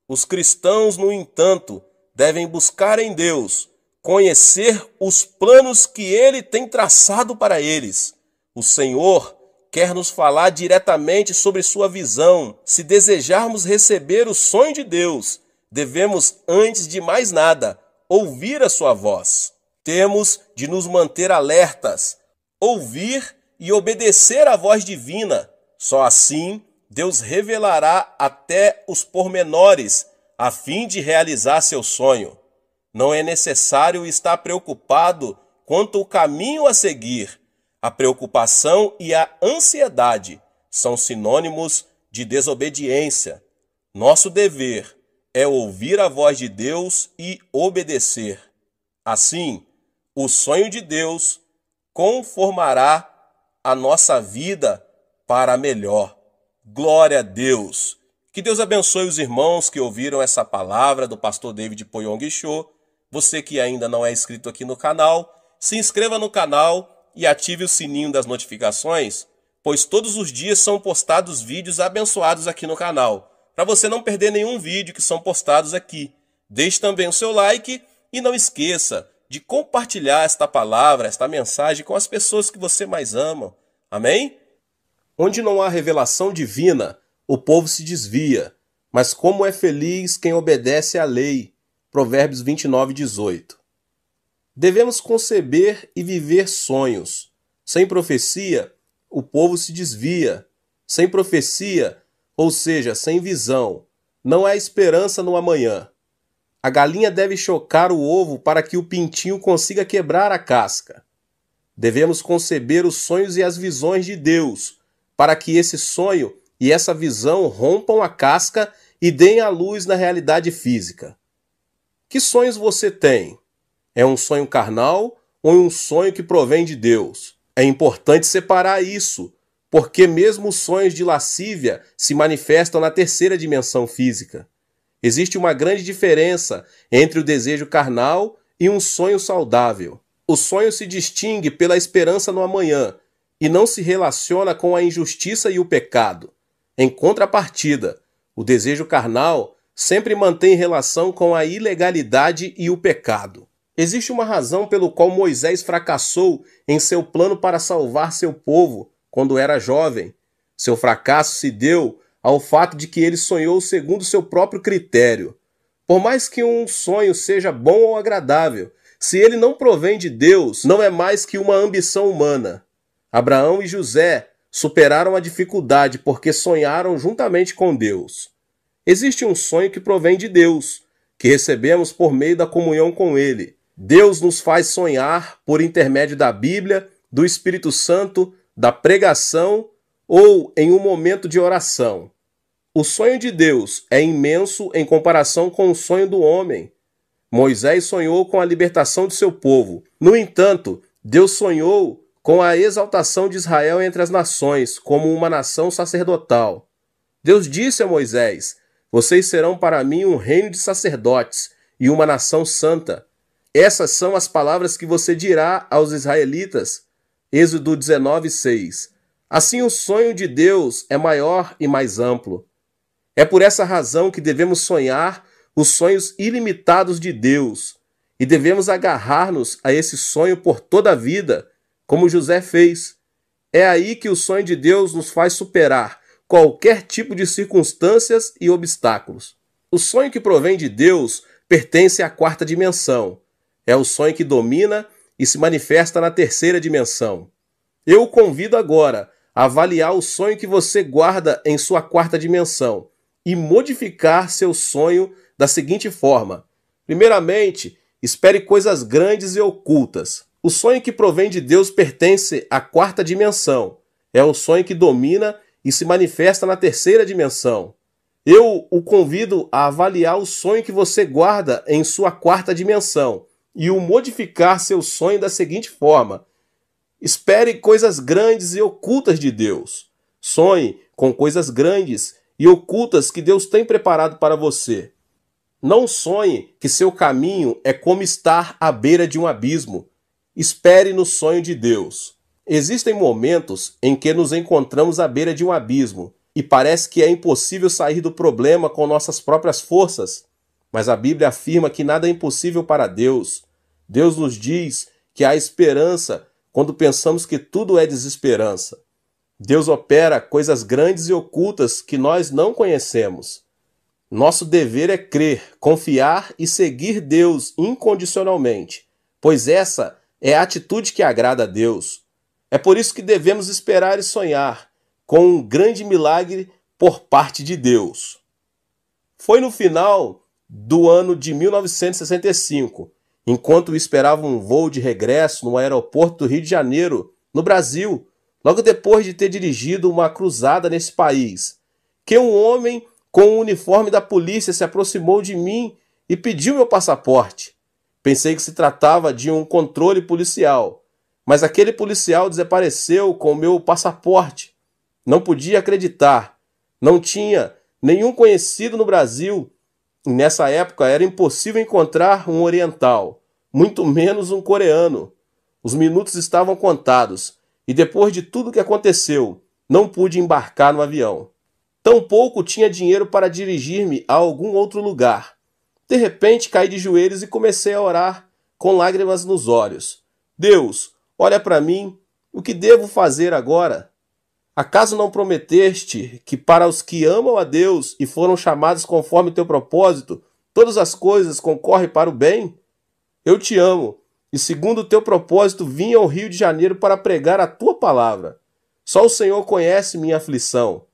Os cristãos, no entanto, devem buscar em Deus conhecer os planos que ele tem traçado para eles. O Senhor quer nos falar diretamente sobre sua visão. Se desejarmos receber o sonho de Deus, devemos, antes de mais nada, ouvir a sua voz. Temos de nos manter alertas, ouvir e obedecer à voz divina. Só assim Deus revelará até os pormenores a fim de realizar seu sonho. Não é necessário estar preocupado quanto ao caminho a seguir a preocupação e a ansiedade são sinônimos de desobediência. Nosso dever é ouvir a voz de Deus e obedecer. Assim, o sonho de Deus conformará a nossa vida para melhor. Glória a Deus! Que Deus abençoe os irmãos que ouviram essa palavra do pastor David Poyong Show. Você que ainda não é inscrito aqui no canal, se inscreva no canal e ative o sininho das notificações, pois todos os dias são postados vídeos abençoados aqui no canal, para você não perder nenhum vídeo que são postados aqui. Deixe também o seu like e não esqueça de compartilhar esta palavra, esta mensagem com as pessoas que você mais ama. Amém? Onde não há revelação divina, o povo se desvia, mas como é feliz quem obedece à lei. Provérbios 29, 18. Devemos conceber e viver sonhos. Sem profecia, o povo se desvia. Sem profecia, ou seja, sem visão, não há esperança no amanhã. A galinha deve chocar o ovo para que o pintinho consiga quebrar a casca. Devemos conceber os sonhos e as visões de Deus, para que esse sonho e essa visão rompam a casca e deem a luz na realidade física. Que sonhos você tem? É um sonho carnal ou um sonho que provém de Deus? É importante separar isso, porque mesmo os sonhos de lascívia se manifestam na terceira dimensão física. Existe uma grande diferença entre o desejo carnal e um sonho saudável. O sonho se distingue pela esperança no amanhã e não se relaciona com a injustiça e o pecado. Em contrapartida, o desejo carnal sempre mantém relação com a ilegalidade e o pecado. Existe uma razão pelo qual Moisés fracassou em seu plano para salvar seu povo quando era jovem. Seu fracasso se deu ao fato de que ele sonhou segundo seu próprio critério. Por mais que um sonho seja bom ou agradável, se ele não provém de Deus, não é mais que uma ambição humana. Abraão e José superaram a dificuldade porque sonharam juntamente com Deus. Existe um sonho que provém de Deus, que recebemos por meio da comunhão com Ele. Deus nos faz sonhar por intermédio da Bíblia, do Espírito Santo, da pregação ou em um momento de oração. O sonho de Deus é imenso em comparação com o sonho do homem. Moisés sonhou com a libertação de seu povo. No entanto, Deus sonhou com a exaltação de Israel entre as nações, como uma nação sacerdotal. Deus disse a Moisés: Vocês serão para mim um reino de sacerdotes e uma nação santa. Essas são as palavras que você dirá aos israelitas. Êxodo 19, 6. Assim, o sonho de Deus é maior e mais amplo. É por essa razão que devemos sonhar os sonhos ilimitados de Deus e devemos agarrar-nos a esse sonho por toda a vida, como José fez. É aí que o sonho de Deus nos faz superar qualquer tipo de circunstâncias e obstáculos. O sonho que provém de Deus pertence à quarta dimensão é o sonho que domina e se manifesta na terceira dimensão. Eu o convido agora a avaliar o sonho que você guarda em sua quarta dimensão e modificar seu sonho da seguinte forma: primeiramente, espere coisas grandes e ocultas. O sonho que provém de Deus pertence à quarta dimensão. É o sonho que domina e se manifesta na terceira dimensão. Eu o convido a avaliar o sonho que você guarda em sua quarta dimensão e o modificar seu sonho da seguinte forma: espere coisas grandes e ocultas de Deus. Sonhe com coisas grandes e ocultas que Deus tem preparado para você. Não sonhe que seu caminho é como estar à beira de um abismo. Espere no sonho de Deus. Existem momentos em que nos encontramos à beira de um abismo e parece que é impossível sair do problema com nossas próprias forças. Mas a Bíblia afirma que nada é impossível para Deus. Deus nos diz que há esperança quando pensamos que tudo é desesperança. Deus opera coisas grandes e ocultas que nós não conhecemos. Nosso dever é crer, confiar e seguir Deus incondicionalmente, pois essa é a atitude que agrada a Deus. É por isso que devemos esperar e sonhar com um grande milagre por parte de Deus. Foi no final do ano de 1965, enquanto esperava um voo de regresso no aeroporto do Rio de Janeiro, no Brasil, logo depois de ter dirigido uma cruzada nesse país, que um homem com o uniforme da polícia se aproximou de mim e pediu meu passaporte. Pensei que se tratava de um controle policial, mas aquele policial desapareceu com o meu passaporte. Não podia acreditar. Não tinha nenhum conhecido no Brasil. E nessa época era impossível encontrar um oriental, muito menos um coreano. Os minutos estavam contados, e depois de tudo que aconteceu, não pude embarcar no avião. Tampouco tinha dinheiro para dirigir-me a algum outro lugar. De repente caí de joelhos e comecei a orar, com lágrimas nos olhos. Deus, olha para mim, o que devo fazer agora? Acaso não prometeste que para os que amam a Deus e foram chamados conforme teu propósito, todas as coisas concorrem para o bem? Eu te amo, e segundo o teu propósito vim ao Rio de Janeiro para pregar a tua palavra. Só o Senhor conhece minha aflição.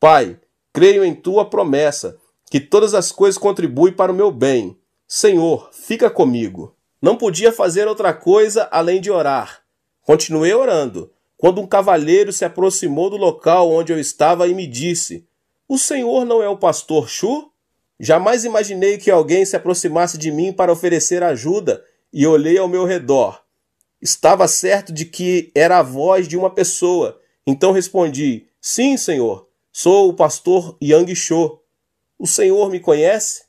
Pai, creio em tua promessa que todas as coisas contribuem para o meu bem. Senhor, fica comigo. Não podia fazer outra coisa além de orar. Continuei orando, quando um cavalheiro se aproximou do local onde eu estava e me disse: O senhor não é o pastor Chu? Jamais imaginei que alguém se aproximasse de mim para oferecer ajuda e olhei ao meu redor. Estava certo de que era a voz de uma pessoa, então respondi: Sim, senhor, sou o pastor Yang Cho. O senhor me conhece?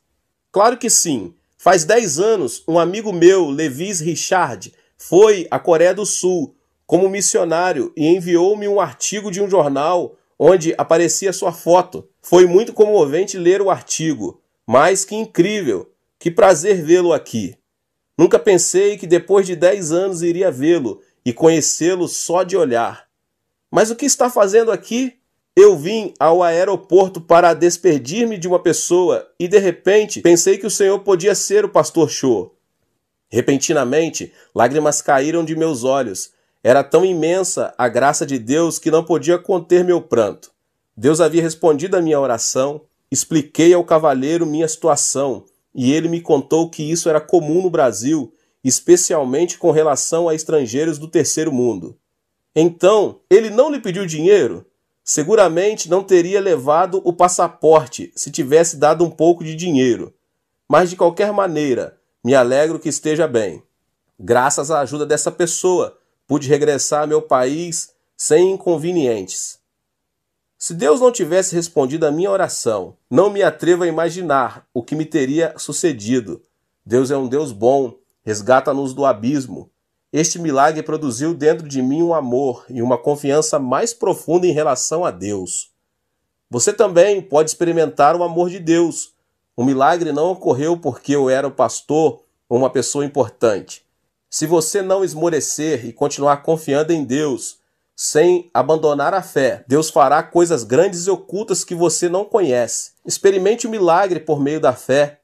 Claro que sim. Faz dez anos, um amigo meu, Levis Richard, foi à Coreia do Sul como missionário e enviou-me um artigo de um jornal onde aparecia sua foto. Foi muito comovente ler o artigo, mas que incrível! Que prazer vê-lo aqui. Nunca pensei que depois de dez anos iria vê-lo e conhecê-lo só de olhar. Mas o que está fazendo aqui? Eu vim ao aeroporto para despedir-me de uma pessoa e de repente pensei que o Senhor podia ser o pastor Cho. Repentinamente, lágrimas caíram de meus olhos. Era tão imensa a graça de Deus que não podia conter meu pranto. Deus havia respondido à minha oração, expliquei ao cavalheiro minha situação e ele me contou que isso era comum no Brasil, especialmente com relação a estrangeiros do terceiro mundo. Então, ele não lhe pediu dinheiro? Seguramente não teria levado o passaporte se tivesse dado um pouco de dinheiro. Mas de qualquer maneira, me alegro que esteja bem. Graças à ajuda dessa pessoa, pude regressar ao meu país sem inconvenientes. Se Deus não tivesse respondido à minha oração, não me atrevo a imaginar o que me teria sucedido. Deus é um Deus bom, resgata-nos do abismo, este milagre produziu dentro de mim um amor e uma confiança mais profunda em relação a Deus. Você também pode experimentar o amor de Deus. O milagre não ocorreu porque eu era o pastor ou uma pessoa importante. Se você não esmorecer e continuar confiando em Deus, sem abandonar a fé, Deus fará coisas grandes e ocultas que você não conhece. Experimente o milagre por meio da fé.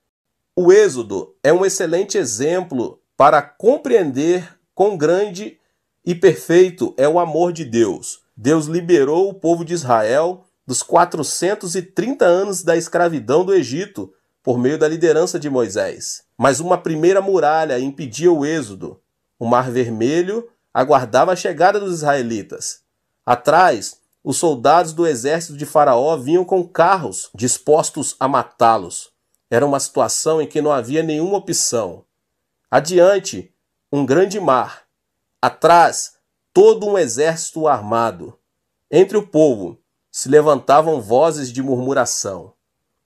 O Êxodo é um excelente exemplo para compreender Quão grande e perfeito é o amor de Deus! Deus liberou o povo de Israel dos 430 anos da escravidão do Egito por meio da liderança de Moisés. Mas uma primeira muralha impedia o êxodo. O Mar Vermelho aguardava a chegada dos israelitas. Atrás, os soldados do exército de Faraó vinham com carros dispostos a matá-los. Era uma situação em que não havia nenhuma opção. Adiante, um grande mar. Atrás, todo um exército armado. Entre o povo se levantavam vozes de murmuração.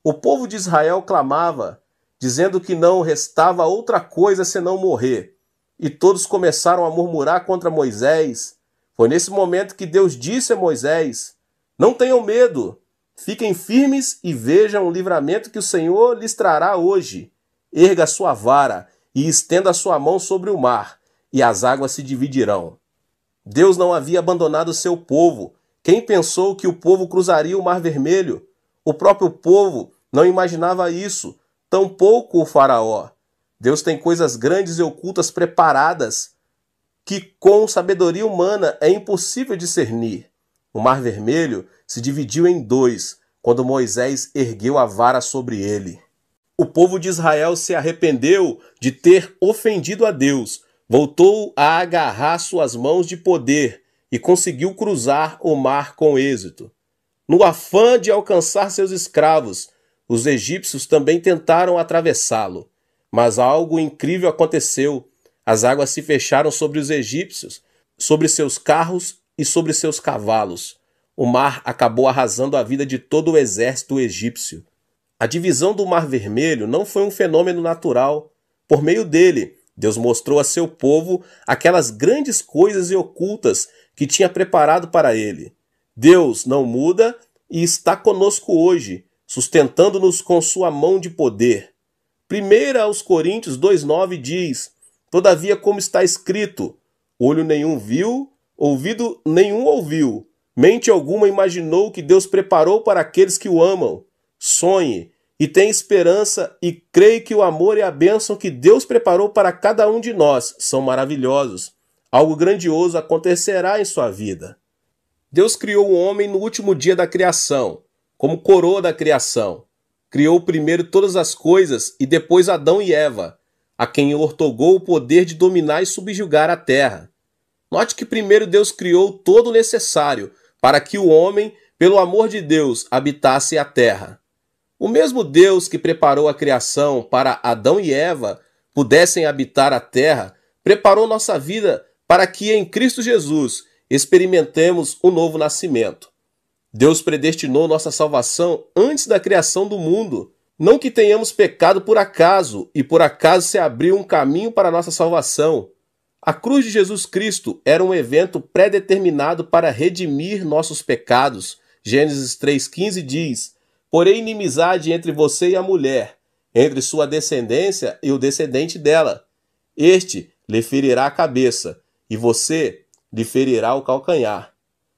O povo de Israel clamava, dizendo que não restava outra coisa senão morrer. E todos começaram a murmurar contra Moisés. Foi nesse momento que Deus disse a Moisés: Não tenham medo, fiquem firmes e vejam o livramento que o Senhor lhes trará hoje. Erga sua vara e estenda sua mão sobre o mar, e as águas se dividirão. Deus não havia abandonado seu povo. Quem pensou que o povo cruzaria o Mar Vermelho? O próprio povo não imaginava isso, tampouco o Faraó. Deus tem coisas grandes e ocultas preparadas que, com sabedoria humana, é impossível discernir. O Mar Vermelho se dividiu em dois quando Moisés ergueu a vara sobre ele. O povo de Israel se arrependeu de ter ofendido a Deus, voltou a agarrar suas mãos de poder e conseguiu cruzar o mar com êxito. No afã de alcançar seus escravos, os egípcios também tentaram atravessá-lo. Mas algo incrível aconteceu. As águas se fecharam sobre os egípcios, sobre seus carros e sobre seus cavalos. O mar acabou arrasando a vida de todo o exército egípcio. A divisão do Mar Vermelho não foi um fenômeno natural. Por meio dele, Deus mostrou a seu povo aquelas grandes coisas e ocultas que tinha preparado para ele. Deus não muda e está conosco hoje, sustentando-nos com sua mão de poder. 1 aos Coríntios 2,9 diz: Todavia, como está escrito, olho nenhum viu, ouvido nenhum ouviu, mente alguma imaginou que Deus preparou para aqueles que o amam sonhe e tenha esperança e creia que o amor e a bênção que Deus preparou para cada um de nós são maravilhosos. Algo grandioso acontecerá em sua vida. Deus criou o homem no último dia da criação, como coroa da criação. Criou primeiro todas as coisas e depois Adão e Eva, a quem ortogou o poder de dominar e subjugar a terra. Note que primeiro Deus criou todo o necessário para que o homem, pelo amor de Deus, habitasse a terra. O mesmo Deus que preparou a criação para Adão e Eva pudessem habitar a terra, preparou nossa vida para que em Cristo Jesus experimentemos o novo nascimento. Deus predestinou nossa salvação antes da criação do mundo. Não que tenhamos pecado por acaso e por acaso se abriu um caminho para nossa salvação. A cruz de Jesus Cristo era um evento predeterminado para redimir nossos pecados. Gênesis 3,15 diz: Porém, inimizade entre você e a mulher, entre sua descendência e o descendente dela. Este lhe ferirá a cabeça, e você lhe ferirá o calcanhar.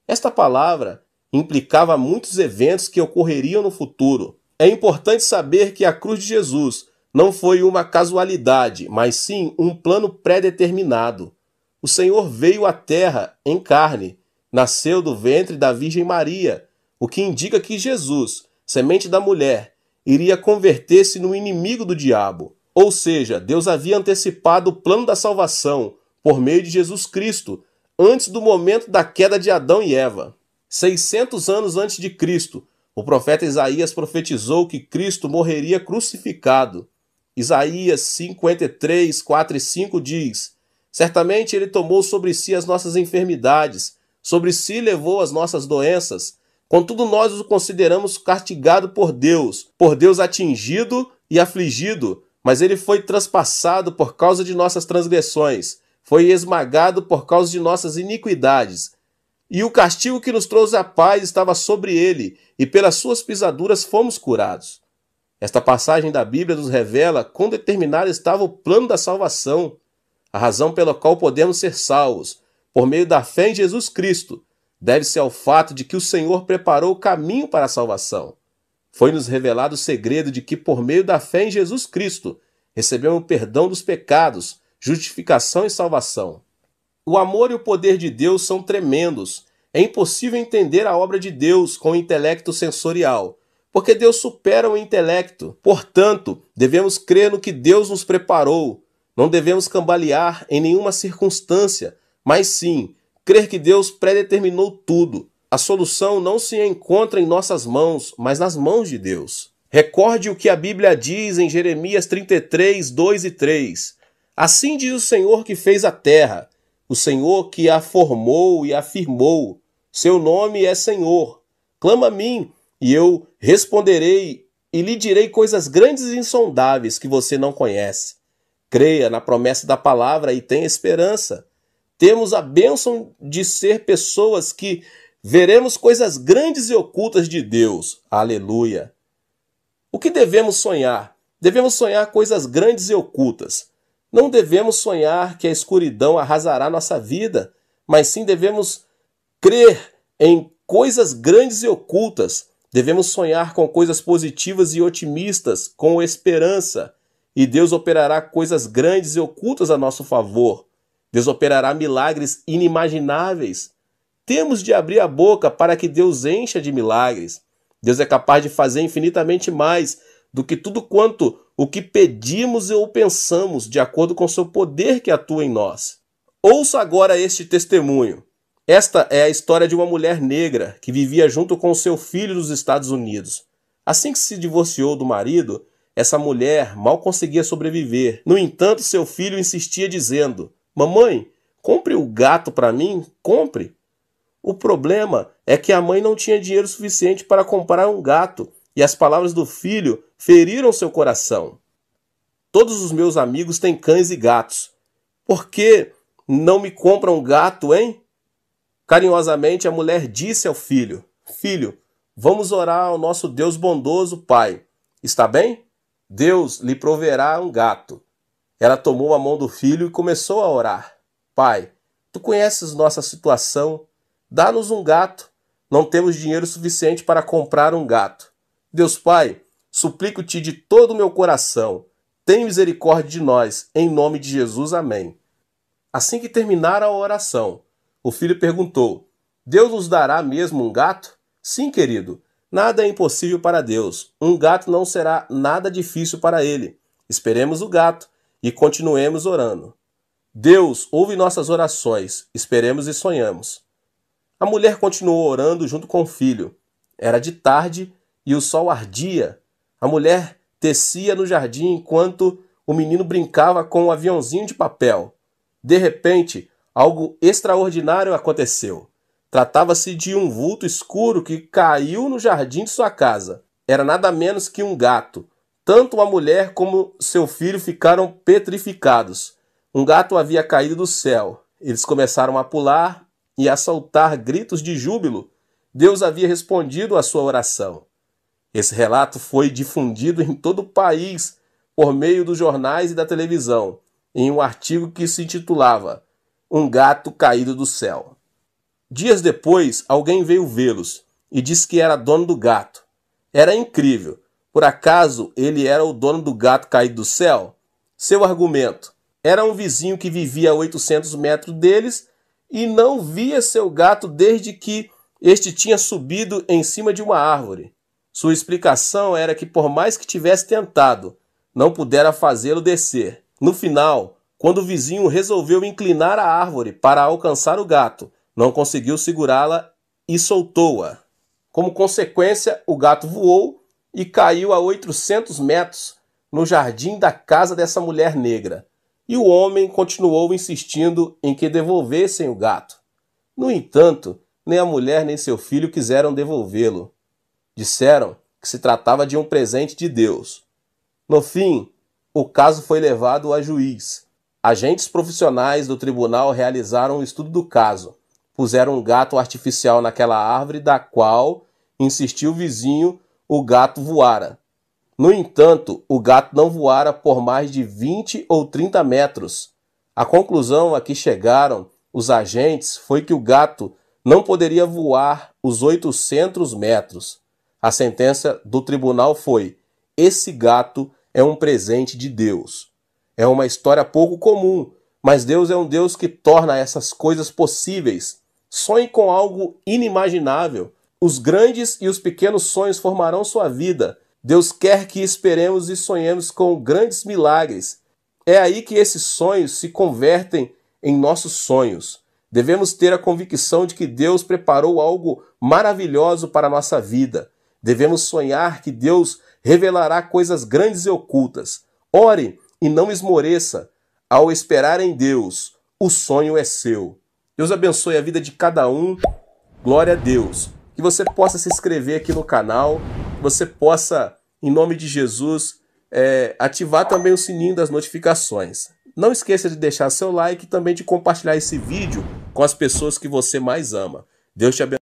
Esta palavra implicava muitos eventos que ocorreriam no futuro. É importante saber que a cruz de Jesus não foi uma casualidade, mas sim um plano pré-determinado. O Senhor veio à terra em carne, nasceu do ventre da Virgem Maria, o que indica que Jesus semente da mulher, iria converter-se no inimigo do diabo. Ou seja, Deus havia antecipado o plano da salvação por meio de Jesus Cristo, antes do momento da queda de Adão e Eva. 600 anos antes de Cristo, o profeta Isaías profetizou que Cristo morreria crucificado. Isaías 53, 4 e 5 diz: Certamente ele tomou sobre si as nossas enfermidades, sobre si levou as nossas doenças. Contudo, nós o consideramos castigado por Deus, por Deus atingido e afligido, mas ele foi transpassado por causa de nossas transgressões, foi esmagado por causa de nossas iniquidades. E o castigo que nos trouxe a paz estava sobre ele, e pelas suas pisaduras fomos curados. Esta passagem da Bíblia nos revela quão determinado estava o plano da salvação, a razão pela qual podemos ser salvos, por meio da fé em Jesus Cristo, deve-se ao fato de que o Senhor preparou o caminho para a salvação. Foi-nos revelado o segredo de que, por meio da fé em Jesus Cristo, recebemos perdão dos pecados, justificação e salvação. O amor e o poder de Deus são tremendos. É impossível entender a obra de Deus com o intelecto sensorial, porque Deus supera o intelecto. Portanto, devemos crer no que Deus nos preparou. Não devemos cambalear em nenhuma circunstância, mas sim crer que Deus predeterminou tudo. A solução não se encontra em nossas mãos, mas nas mãos de Deus. Recorde o que a Bíblia diz em Jeremias 33, 2 e 3. Assim diz o Senhor que fez a terra, o Senhor que a formou e afirmou. Seu nome é Senhor. Clama a mim, e eu responderei e lhe direi coisas grandes e insondáveis que você não conhece. Creia na promessa da palavra e tenha esperança. Temos a bênção de ser pessoas que veremos coisas grandes e ocultas de Deus. Aleluia. O que devemos sonhar? Devemos sonhar coisas grandes e ocultas. Não devemos sonhar que a escuridão arrasará nossa vida, mas sim devemos crer em coisas grandes e ocultas. Devemos sonhar com coisas positivas e otimistas, com esperança, e Deus operará coisas grandes e ocultas a nosso favor. Deus operará milagres inimagináveis. Temos de abrir a boca para que Deus encha de milagres. Deus é capaz de fazer infinitamente mais do que tudo quanto o que pedimos ou pensamos, de acordo com seu poder que atua em nós. Ouça agora este testemunho. Esta é a história de uma mulher negra que vivia junto com seu filho nos Estados Unidos. Assim que se divorciou do marido, essa mulher mal conseguia sobreviver. No entanto, seu filho insistia dizendo: Mamãe, compre o gato para mim, compre. O problema é que a mãe não tinha dinheiro suficiente para comprar um gato, e as palavras do filho feriram seu coração. Todos os meus amigos têm cães e gatos. Por que não me compram um gato, hein? Carinhosamente a mulher disse ao filho: Filho, vamos orar ao nosso Deus bondoso, Pai. Está bem? Deus lhe proverá um gato. Ela tomou a mão do filho e começou a orar. Pai, tu conheces nossa situação. Dá-nos um gato. Não temos dinheiro suficiente para comprar um gato. Deus Pai, suplico-te de todo o meu coração. Tem misericórdia de nós. Em nome de Jesus. Amém. Assim que terminara a oração, o filho perguntou: Deus nos dará mesmo um gato? Sim, querido. Nada é impossível para Deus. Um gato não será nada difícil para ele. Esperemos o gato e continuemos orando. Deus ouve nossas orações, esperemos e sonhamos. A mulher continuou orando junto com o filho. Era de tarde e o sol ardia. A mulher tecia no jardim enquanto o menino brincava com um aviãozinho de papel. De repente, algo extraordinário aconteceu. Tratava-se de um vulto escuro que caiu no jardim de sua casa. Era nada menos que um gato. Tanto a mulher como seu filho ficaram petrificados. Um gato havia caído do céu. Eles começaram a pular e a soltar gritos de júbilo. Deus havia respondido à sua oração. Esse relato foi difundido em todo o país por meio dos jornais e da televisão, em um artigo que se intitulava Um Gato Caído do Céu. Dias depois, alguém veio vê-los e disse que era dono do gato. Era incrível. Por acaso ele era o dono do gato caído do céu? Seu argumento: era um vizinho que vivia a 800 metros deles e não via seu gato desde que este tinha subido em cima de uma árvore. Sua explicação era que, por mais que tivesse tentado, não pudera fazê-lo descer. No final, quando o vizinho resolveu inclinar a árvore para alcançar o gato, não conseguiu segurá-la e soltou-a. Como consequência, o gato voou e caiu a 800 metros no jardim da casa dessa mulher negra. E o homem continuou insistindo em que devolvessem o gato. No entanto, nem a mulher nem seu filho quiseram devolvê-lo. Disseram que se tratava de um presente de Deus. No fim, o caso foi levado a juiz. Agentes profissionais do tribunal realizaram o um estudo do caso puseram um gato artificial naquela árvore da qual, insistiu o vizinho, o gato voara. No entanto, o gato não voara por mais de 20 ou 30 metros. A conclusão a que chegaram os agentes foi que o gato não poderia voar os 800 metros. A sentença do tribunal foi: esse gato é um presente de Deus. É uma história pouco comum, mas Deus é um Deus que torna essas coisas possíveis Sonhe com algo inimaginável. Os grandes e os pequenos sonhos formarão sua vida. Deus quer que esperemos e sonhemos com grandes milagres. É aí que esses sonhos se convertem em nossos sonhos. Devemos ter a convicção de que Deus preparou algo maravilhoso para a nossa vida. Devemos sonhar que Deus revelará coisas grandes e ocultas. Ore e não esmoreça. Ao esperar em Deus, o sonho é seu. Deus abençoe a vida de cada um. Glória a Deus. Que você possa se inscrever aqui no canal, que você possa, em nome de Jesus, é, ativar também o sininho das notificações. Não esqueça de deixar seu like e também de compartilhar esse vídeo com as pessoas que você mais ama. Deus te abençoe.